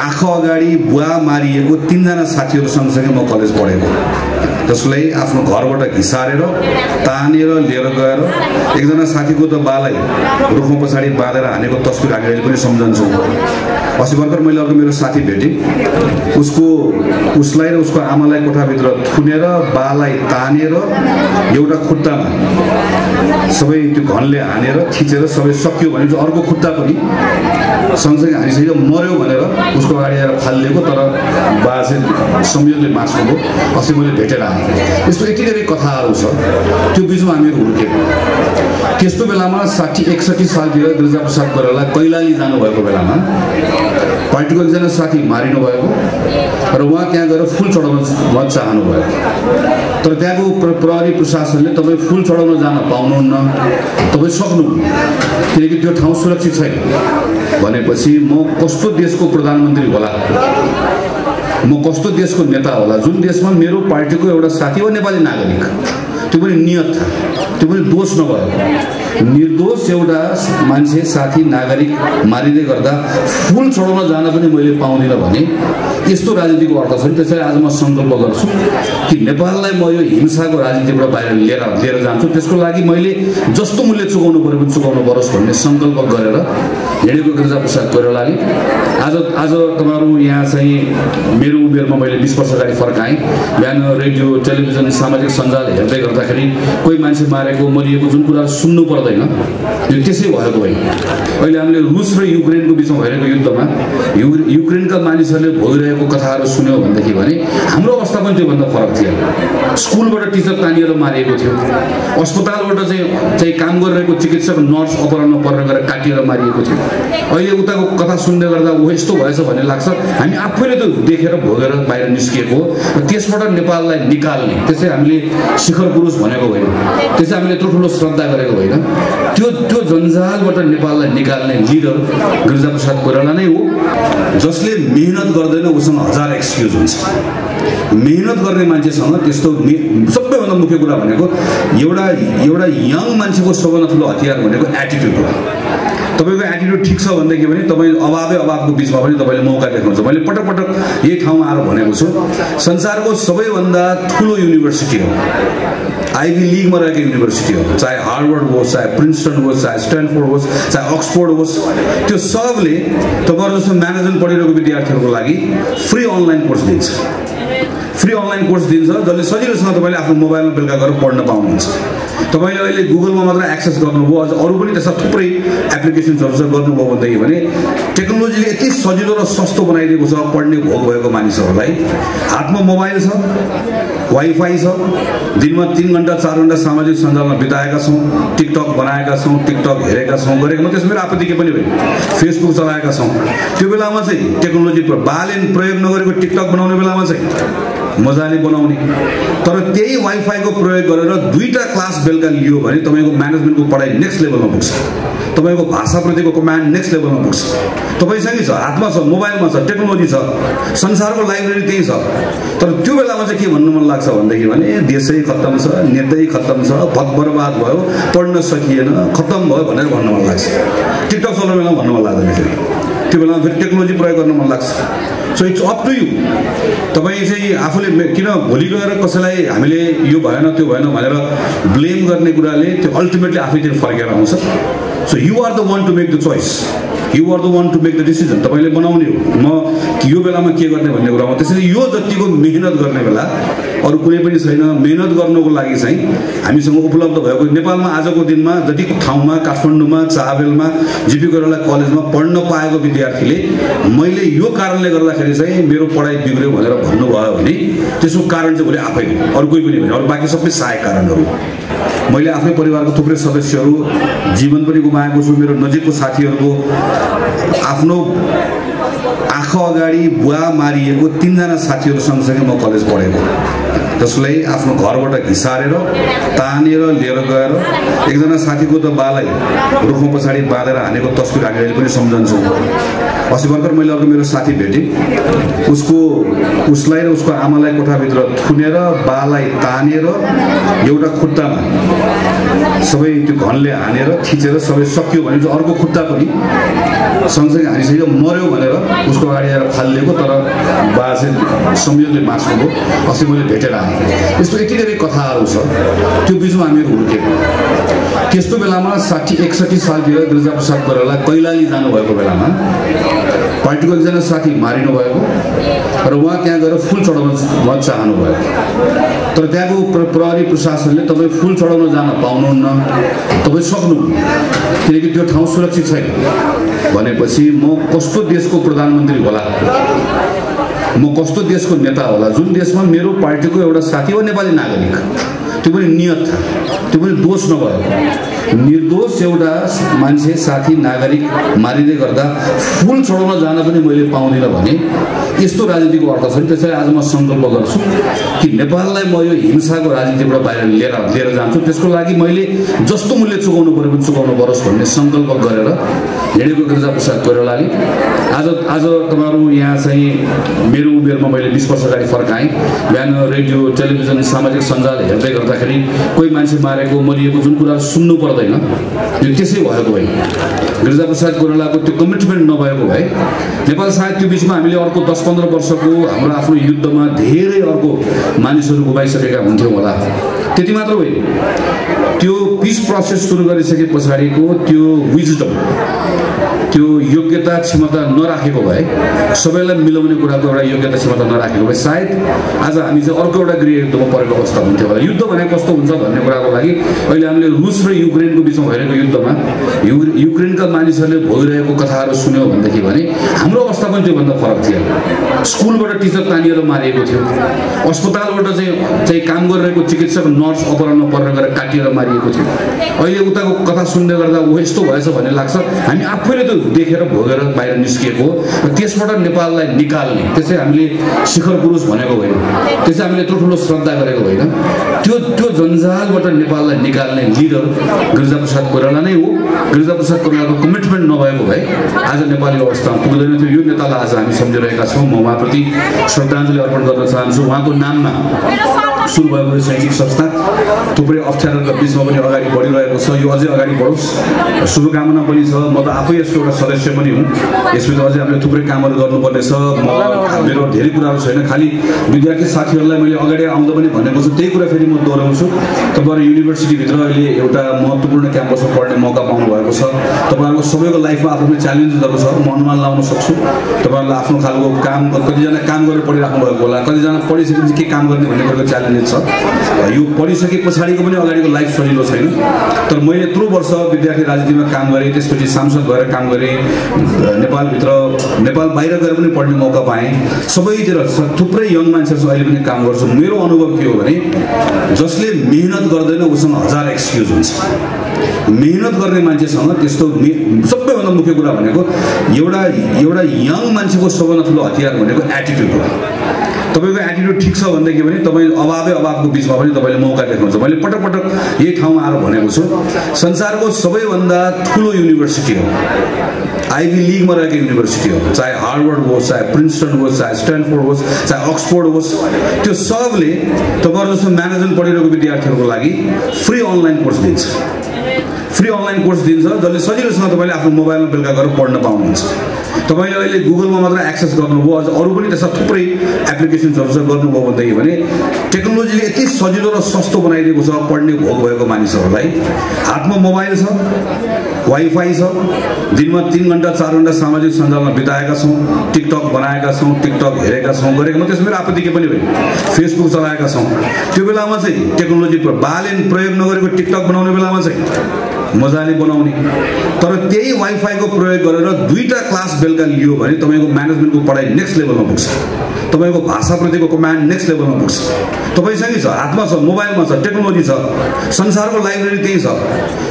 आँखा अगाडि बुवा मारिएको तिनजना साथीहरू सँगसँगै म कलेज पढेको। जसलाई आफ्नो घरबाट घिसारेर तानेर लिएर गएर एकजना साथीको त बालाई रुखमा पछाडि बाँधेर हानेको तस्विर हामी पनि सम्झन्छु। अस्ति भर्खर मैले अर्को मेरो साथी भेटेँ। उसको उसलाई र उसको आमालाई कोठाभित्र थुनेर बालाई तानेर एउटा खुट्टामा सबै त्यो घनले हानेर थिचेर सबै सकियो भने चाहिँ अर्को खुट्टा पनि सँगसँगै हानिसक्यो मऱ्यो भनेर उसको अगाडि आएर फालिदिएको तर बा चाहिँ संयोगले बाँच्नुभयो अस्ति मैले भेटेर आएँ। यस्तो यति धेरै कथाहरू छ। त्यो बिचमा हामीहरू हुर्केको त्यस्तो बेलामा साठी एकसठी सालतिर गिरिजाप्रसाद कोइराला कैलाली जानुभएको बेलामा पार्टीको एकजना साथी मारिनु भएको र उहाँ त्यहाँ गएर फुल चढाउन उहाँ चाहनु भयो। तर त्यहाँको प्र- प्रहरी प्रशासनले तपाईँ फुल चढाउन जान पाउनुहुन्न तपाईँ सक्नुहुन्न। किनकि त्यो ठाउँ सुरक्षित छैन। भनेपछि म कस्तो देशको प्रधानमन्त्री होला? म कस्तो देशको नेता होला? जुन देशमा मेरो पार्टीको एउटा साथी हो नेपाली नागरिक त्यो पनि नियत। त्यो पनि दोष नभएको निर्दोष एउटा मान्छे साथी नागरिक मारिँदै गर्दा फुल चढाउन जान पनि मैले पाउँदिनँ भने यस्तो राजनीतिको अर्थ छ त्यसैले आज म सङ्कल्प गर्छु कि नेपाललाई म यो हिंसाको राजनीतिबाट बाहिर लिएर लिएर जान्छु। त्यसको लागि मैले जस्तो मूल्य चुकाउनु पऱ्यो भने चुकाउनु परोस् भन्ने सङ्कल्प गरेर हिँडेको गिरिजा प्रसाद कोइरालाले आज आज तपाईँहरू यहाँ चाहिँ मेरो उमेरमा मैले बिस वर्ष अगाडि फर्काएँ बिहान रेडियो टेलिभिजन सामाजिक सञ्जाल हेर्दै गर्दाखेरि कोही मान्छे मारेको मरिएको जुन कुराहरू सुन्नु पर्दैन यो त्यसै भएको होइन अहिले हामीले रुस र युक्रेनको बिचमा भइरहेको युद्धमा यु युक्रेनका मानिसहरूले भोगिरहेको कथाहरू सुन्यो भनेदेखि भने हाम्रो अवस्था पनि त्योभन्दा फरक थियो स्कुलबाट टिचर तानिएर मारिएको थियो अस्पतालबाट चाहिँ चाहिँ काम गरिरहेको चिकित्सक नर्स अपहरणमा परेर गएर काटिएर मारिएको थियो अहिले उताको कथा सुन्दै गर्दा ऊ यस्तो भएछ भन्ने लाग्छ। हामी आफैले त्यो देखेर भोगेर बाहिर निस्किएको हो त्यसबाट नेपाललाई निकाल्ने। त्यसै हामीले शिखर पुरुष भनेको होइन। त्यसै हामीले ठुल्ठुलो श्रद्धा गरेको होइन। त्यो त्यो जन्जालबाट नेपाललाई निकाल्ने लिडर गिरिजाप्रसाद कोइराला नै हो। जसले मेहनत गर्दैन उसँग हजार एक्सक्युज हुन्छ। मेहनत गर्ने मान्छेसँग त्यस्तो सबैभन्दा मुख्य कुरा भनेको एउटा एउटा यङ मान्छेको सबभन्दा ठुलो हतियार भनेको एटिट्युड हो। तपाईँको एटिट्युड ठिक छ भनेदेखि पनि तपाईँ अभावै अभावको बिचमा पनि तपाईँले मौका देख्नुहुन्छ मैले पटक पटक यही ठाउँमा आएर भनेको छु संसारको सबैभन्दा ठुलो युनिभर्सिटी हो। आइभी लिगमा रहेको युनिभर्सिटी हो। चाहे हार्वर्ड होस् चाहे प्रिन्सटन होस् चाहे स्ट्यान्फोर्ड होस् चाहे अक्सफोर्ड होस् त्यो सबले तपाईँहरू जस्तो म्यानेजमेन्ट पढिरहेको विद्यार्थीहरूको लागि फ्री अनलाइन कोर्स दिन्छ। फ्री अनलाइन कोर्स दिन्छ जसले सजिलोसँग तपाईँले आफ्नो मोबाइलमा बेलुका गएर पढ्न पाउनुहुन्छ। तपाईँले अहिले गुगलमा मात्र एक्सेस गर्नुभयो अझ अरू पनि त्यस्ता थुप्रै एप्लिकेसन्सहरू छ गर्नुभयो भनेदेखि भने टेक्नोलोजीले यति सजिलो र सस्तो बनाइदिएको छ पढ्ने भोग भएको मानिसहरूलाई। हातमा मोबाइल छ वाइफाई छ दिनमा तिन घन्टा चार घन्टा सामाजिक सञ्जालमा बिताएका छौँ टिकटक बनाएका छौँ टिकटक हेरेका छौँ गरेको त्यसमा मेरो आपत्ति केही पनि होइन फेसबुक चलाएका छौँ। त्यो बेलामा चाहिँ टेक्नोलोजी बाले प्रयोग नगरेको टिकटक बनाउने बेलामा चाहिँ मजाले बनाउने। तर त्यही वाइफाईको प्रयोग गरेर दुईवटा क्लास बेलुका लियो भने तपाईँको म्यानेजमेन्टको पढाइ नेक्स्ट लेभलमा पुग्छ। तपाईँको भाषाप्रतिको कमान्ड नेक्स्ट लेभलमा पुग्छ। तपाईँसँगै छ हातमा छ मोबाइलमा छ टेक्नोलोजी छ संसारको लाइब्रेरी त्यही छ। तर त्यो बेलामा चाहिँ के भन्नु मन लाग्छ भनेदेखि भने देशै खत्तम छ नेतै खत्तम छ भत बर्बाद भयो पढ्न सकिएन खत्तम भयो भनेर भन्नु मन लाग्छ। टिकटक चलाउने बेलामा भन्नु मन लाग्दैन त्यो बेलामा फेरि टेक्नोलोजी प्रयोग गर्न मन लाग्छ। So it's up to you तपाईँ चाहिँ आफूले किन भोलि गएर कसैलाई हामीले यो भएन त्यो भएन भनेर ब्लेम गर्ने कुराले त्यो अल्टिमेटली आफैतिर फर्केर आउँछ। So you are the one to make the choice you are the one to make the decision तपाईँले बनाउने हो। म यो बेलामा के गर्ने भन्ने कुरा हो? त्यसैले यो जतिको मेहनत गर्ने बेला अरू कुनै पनि छैन। मेहनत गर्नुको लागि चाहिँ हामीसँग उपलब्ध भएको नेपालमा आजको दिनमा जति ठाउँमा काठमाडौँमा चाबेलमा जिपी कोइराला कलेजमा पढ्न पाएको विद्यार्थीले मैले यो कारणले गर्दाखेरि चाहिँ मेरो पढाइ बिग्रियो भनेर भन्नुभयो भने त्यसको कारण चाहिँ भोलि आफै अरू कोही पनि होइन अरू बाँकी सबै सहायक कारणहरू। मैले आफ्नै परिवारको थुप्रै सदस्यहरू जीवन पनि गुमाएको छु। मेरो नजिकको साथीहरूको आफ्नो आँखा अगाडि बुवा मारिएको तिनजना साथीहरू सँगसँगै म कलेज पढेको। जसलाई आफ्नो घरबाट घिसारेर तानेर लिएर गएर एकजना साथीको त बालाई रुखमा पछाडि बाँधेर हानेको तस्विर हामी अहिले पनि सम्झन्छौँ। अस्ति भर्खर मैले अर्को मेरो साथी भेटेँ। उसको उसलाई र उसको आमालाई कोठाभित्र थुनेर बालाई तानेर एउटा खुट्टामा सबै त्यो घनले हानेर थिचेर सबै सकियो भने अर्को खुट्टा पनि सँगसँगै हानिसक्यो मऱ्यो भनेर उसको अगाडि आएर फालिदिएको तर बा चाहिँ संयोगले बाँच्नुभयो अस्ति मैले भेटेर आएँ। यस्तो यति धेरै कथाहरू छ। त्यो बिचमा हामीहरू हुर्केको त्यस्तो बेलामा साठी एकसठी सालतिर गिरिजाप्रसाद कोइराला कैलाली जानुभएको बेलामा पार्टीको एकजना साथी मारिनु भएको र उहाँ त्यहाँ गएर फुल चढाउन उहाँ चाहनु भयो तर त्यहाँको प्र प्रहरी प्रशासनले तपाईँ फुल चढाउन जान पाउनुहुन्न। तपाईँ सक्नु किनकि त्यो ठाउँ सुरक्षित छैन। भनेपछि म कस्तो देशको प्रधानमन्त्री होला? म कस्तो देशको नेता होला? जुन देशमा मेरो पार्टीको एउटा साथी हो नेपाली नागरिक त्यो पनि नियत त्यो पनि दोष नभयो निर्दोष एउटा मान्छे साथी नागरिक मारिँदै गर्दा फुल छोडाउन जान पनि मैले पाउँदिनँ भने यस्तो राजनीतिको अर्थ छ त्यसैले आज म सङ्कल्प गर्छु कि नेपाललाई म यो हिंसाको राजनीतिबाट बाहिर लिएर लिएर जान्छु। त्यसको लागि मैले जस्तो मूल्य चुकाउनु पऱ्यो भने चुकाउनु परोस् भन्ने सङ्कल्प गरेर हिँडेको गिरिजाप्रसाद कोइरालाले आज आज तपाईँहरू यहाँ चाहिँ मेरो उमेरमा मैले बिस वर्ष अगाडि फर्काएँ। बिहान रेडियो टेलिभिजन सामाजिक सञ्जाल हेर्दै गर्दाखेरि कोही मान्छे मारेको मरिएको जुन कुरा सुन्नु पर्दैन यो त्यसै भएको भए गिरिजाप्रसाद कोइरालाको त्यो कमिटमेन्ट नभएको भए नेपाल सायद त्यो बिचमा हामीले अर्को दस पन्ध्र वर्षको हाम्रो आफ्नो युद्धमा धेरै अर्को मानिसहरू गुमाइसकेका हुन्थ्यौँ होला। त्यति मात्र होइन। त्यो पिस प्रोसेस सुरु गरिसके पछाडिको त्यो विजडम त्यो योग्यता क्षमता नराखेको भए सबैलाई मिलाउने कुराको एउटा योग्यता क्षमता नराखेको भए सायद आज हामी चाहिँ अर्को एउटा गृह युद्धमा परेको अवस्था हुन्थ्यो होला। युद्ध भने कस्तो हुन्छ भन्ने कुराको लागि अहिले हामीले रुस र युक्रेनको बिचमा भइरहेको युद्धमा यु युक्रेनका मानिसहरूले भोगिरहेको कथाहरू सुन्यौँ भनेदेखि भने हाम्रो अवस्था पनि त्योभन्दा फरक थियो। स्कुलबाट टिचर तानिएर मारिएको थियो। अस्पतालबाट चाहिँ चाहिँ काम गरिरहेको चिकित्सक नर्स अपहरणमा परेर गएर काटिएर मारिएको थियो। अहिले उताको कथा सुन्दै गर्दा ऊ यस्तो भएछ भन्ने लाग्छ। हामी आफैले त देखेर भोगेर बाहिर निस्किएको र त्यसबाट नेपाललाई निकाल्ने। त्यसै हामीले शिखर पुरुष भनेको होइन। त्यसै हामीले ठुल्ठुलो श्रद्धा गरेको होइन। त्यो त्यो जन्जालबाट नेपाललाई निकाल्ने लिडर गिरिजाप्रसाद कोइराला नै हो। गिरिजाप्रसाद कोइरालाको कमिटमेन्ट नभएको भए आज नेपाली अवस्थामा पुग्दैन थियो। यो नेतालाई आज हामी सम्झिरहेका छौँ। म उहाँप्रति श्रद्धाञ्जली अर्पण गर्न चाहन्छु। उहाँको नाममा सुरु भएको शैक्षिक संस्था थुप्रै अप्ठ्यारोका बिचमा पनि अगाडि बढिरहेको छ। यो अझै अगाडि बढोस्। शुभकामना पनि छ। म त आफै यसको एउटा सदस्य पनि हुँ। यसमा अझै हामीले थुप्रै कामहरू गर्नुपर्ने छ म मेरो धेरै कुराहरू छैन। खालि विद्यार्थी साथीहरूलाई मैले अगाडि आउँदा पनि भनेको छु। त्यही कुरा फेरि म दोहोऱ्याउँछु। तपाईँहरू युनिभर्सिटीभित्र अहिले एउटा महत्त्वपूर्ण क्याम्पसमा पढ्ने मौका पाउनु भएको छ। तपाईँहरूको सबैको लाइफमा आफ्नो च्यालेन्जेसहरू छ। म अनुमान लाउन सक्छु। तपाईँहरूलाई आफ्नो खालको काम कतिजना काम गरेर पढिराख्नु भएको होला। कतिजना पढिसकेपछि के काम गर्ने भन्ने कुराको च्यालेन्जेस छ यो पढिसके पछाडिको पनि अगाडिको लाइफ सजिलो छैन। तर मैले यत्रो वर्ष विद्यार्थी राजनीतिमा काम गरेँ त्यसपछि सांसद भएर काम गरेँ नेपालभित्र नेपाल बाहिर गएर पनि पढ्ने मौका पाएँ। सबैतिर थुप्रै यङ मान्छेहरूसँग अहिले पनि काम गर्छु। मेरो अनुभव के हो भने जसले मेहनत गर्दैन उसँग हजार एक्सक्युज हुन्छ। मेहनत गर्ने मान्छेसँग त्यस्तो सबैभन्दा मुख्य कुरा भनेको एउटा एउटा यङ मान्छेको सबभन्दा ठुलो हतियार भनेको एटिट्युड हो। तपाईँको एटिट्युड ठिक छ भनेदेखि पनि तपाईँ अभावै अभावको बिचमा पनि तपाईँले मौका देखाउँछ। मैले पटक पटक यही ठाउँमा आएर भनेको छु संसारको सबैभन्दा ठुलो युनिभर्सिटी हो। आइभी लिगमा रहेको युनिभर्सिटी हो। चाहे हार्वर्ड होस् चाहे प्रिन्सटन होस् चाहे स्ट्यान्डफोर्ड होस् चाहे अक्सफोर्ड होस् त्यो सबले तपाईँहरू जस्तो म्यानेजमेन्ट पढिरहेको विद्यार्थीहरूको लागि फ्री अनलाइन कोर्स दिन्छ। फ्री अनलाइन कोर्स दिन्छ जसले सजिलोसँग तपाईँले आफ्नो मोबाइलमा बेलुका गएर पढ्न पाउनुहुन्छ। तपाईँले अहिले गुगलमा मात्र एक्सेस गर्नुभयो अझ अरू पनि त्यस्ता थुप्रै एप्लिकेसन्सहरू छ गर्नुभयो भनेदेखि भने टेक्नोलोजीले यति सजिलो र सस्तो बनाइदिएको छ पढ्ने भोग भएको मानिसहरूलाई। हातमा मोबाइल छ वाइफाई छ दिनमा तिन घन्टा चार घन्टा सामाजिक सञ्जालमा बिताएका छौँ टिकटक बनाएका छौँ टिकटक हेरेका छौँ गरेको त्यसमा मेरो आपत्ति के पनि होइन। फेसबुक चलाएका छौँ। त्यो बेलामा चाहिँ टेक्नोलोजी बाले प्रयोग नगरेको टिकटक बनाउने बेलामा चाहिँ मजाले बनाउने। तर त्यही वाइफाईको प्रयोग गरेर दुईवटा क्लास बेलुका लियो भने तपाईँको म्यानेजमेन्टको पढाइ नेक्स्ट लेभलमा पुग्छ। तपाईँको भाषाप्रतिको कमान्ड नेक्स्ट लेभलमा पुग्छ। तपाईँसँगै छ हातमा छ मोबाइलमा छ टेक्नोलोजी छ संसारको लाइब्रेरी त्यही छ।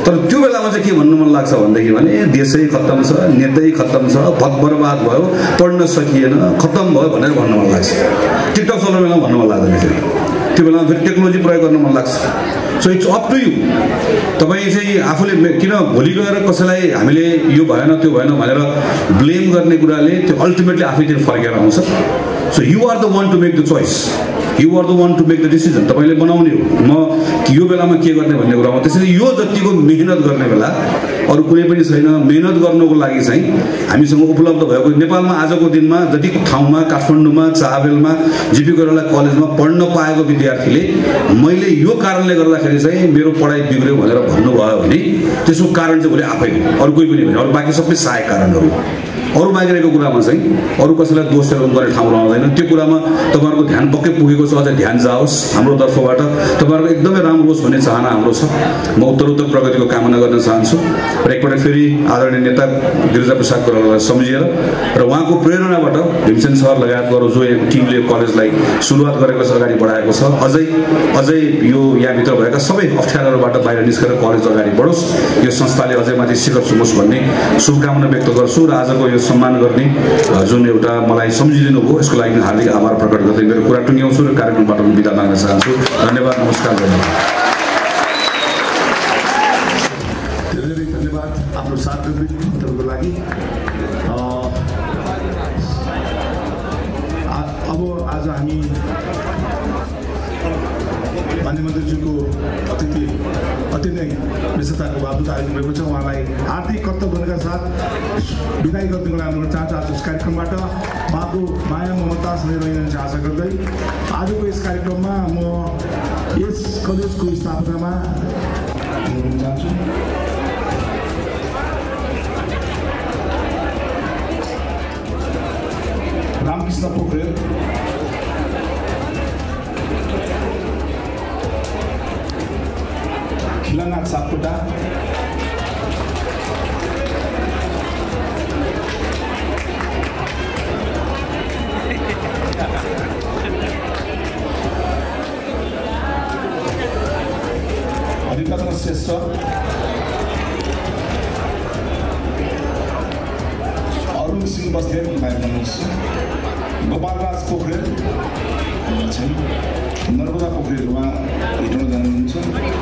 तर त्यो बेलामा चाहिँ के भन्नु मन लाग्छ भनेदेखि भने देशै खत्तम छ नेतै खत्तम छ भत बर्बाद भयो पढ्न सकिएन खत्तम भयो भनेर भन्नु मन लाग्छ। टिकटक चलाउने भन्नु मन लाग्दैन फेरि। त्यो बेलामा फेरि टेक्नोलोजी प्रयोग गर्न मन लाग्छ। So it's up to you तपाईँ चाहिँ आफूले किन भोलि गएर कसैलाई हामीले यो भएन त्यो भएन भनेर ब्लेम गर्ने कुराले त्यो अल्टिमेटली आफैतिर फर्केर आउँछ। So you are the one to make the choice you are the one to make the decision तपाईँले बनाउने हो। म यो बेलामा के गर्ने भन्ने कुरामा त्यसैले यो जतिको मिहिनेत गर्ने बेला अरू कुनै पनि छैन मेहनत गर्नुको लागि चाहिँ हामीसँग उपलब्ध भएको नेपालमा आजको दिनमा जति ठाउँमा काठमाडौँमा चाबेलमा जिपी कोइराला कलेजमा पढ्न पाएको विद्यार्थीले मैले यो कारणले गर्दाखेरि चाहिँ मेरो पढाइ बिग्रियो भनेर भन्नुभयो भने त्यसको कारण चाहिँ भोलि आफै हो अरू कोही पनि होइन अरू बाँकी सबै सहायक कारणहरू। अरू बाँकी रहेको कुरामा चाहिँ अरू कसैलाई दोष गर्ने ठाउँ रहँदैन। त्यो कुरामा तपाईँहरूको ध्यान पक्कै पुगेको छ। अझै ध्यान जाओस् हाम्रो तर्फबाट। तपाईँहरूको एकदमै राम्रो होस् भन्ने चाहना हाम्रो छ। म उत्तरोत्तर प्रगतिको कामना गर्न चाहन्छु। र एकपल्ट फेरि आदरणीय नेता गिरिजा प्रसाद कोइरालालाई सम्झिएर र उहाँको प्रेरणाबाट भीमसेन सर लगायतको अरू जो टिमले कलेजलाई सुरुवात गरेको छ अगाडि बढाएको छ। अझै अझै यो यहाँभित्र भएका सबै अप्ठ्यारोबाट बाहिर निस्केर कलेज अगाडि बढोस्। यो संस्थाले अझै माथि शिखर छुमोस् भन्ने शुभकामना व्यक्त गर्छु। र आजको यो सम्मान गर्ने जुन एउटा मलाई सम्झिदिनु भयो यसको लागि हार्दिक आभार प्रकट गर्दै मेरो कुरा टुङ्ग्याउँछु र कार्यक्रमबाट म बिदा माग्न चाहन्छु। धन्यवाद नमस्कार धन्यवाद। धेरै धेरै धन्यवाद आफ्नो साथ लागि। अब आज हामी मान्यमन्त्रीज्यूको अतिथि अति नै व्यस्तताको बावजुद आयोजन भएको छ उहाँलाई आर्थिक कर्तव्यका साथ विदाय गरिदिनुको लागि अनुरोध चाहन्छु आज यस कार्यक्रमबाट उहाँको माया ममता सधैँ रहन्छ आशा गर्दै आजको यस कार्यक्रममा म यस कलेजको स्थापनामा चाहन्छु रामकृष्ण पोखरेल खिलनाथ सापकोटा हरिकत्र श्रेष्ठ अरुण सिंह बस्नेत गर्नुहोस् गोपालराज पोखरेल छन् नर्मदा पोखरेल उहाँ जानुहुन्छ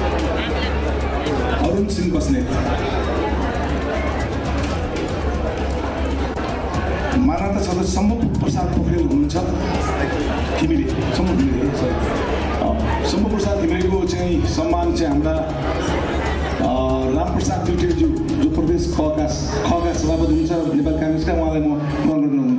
सम्भव प्रसाद पोखरेल हुनुहुन्छ घिमिरे सम्भव घिमिरे सम्भव प्रसाद घिमिरेको चाहिँ सम्मान चाहिँ हाम्रा रामप्रसाद दुटेज्यू जो प्रदेश खका सभापति हुनुहुन्छ नेपाली काङ्ग्रेसका उहाँलाई म